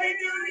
Hallelujah.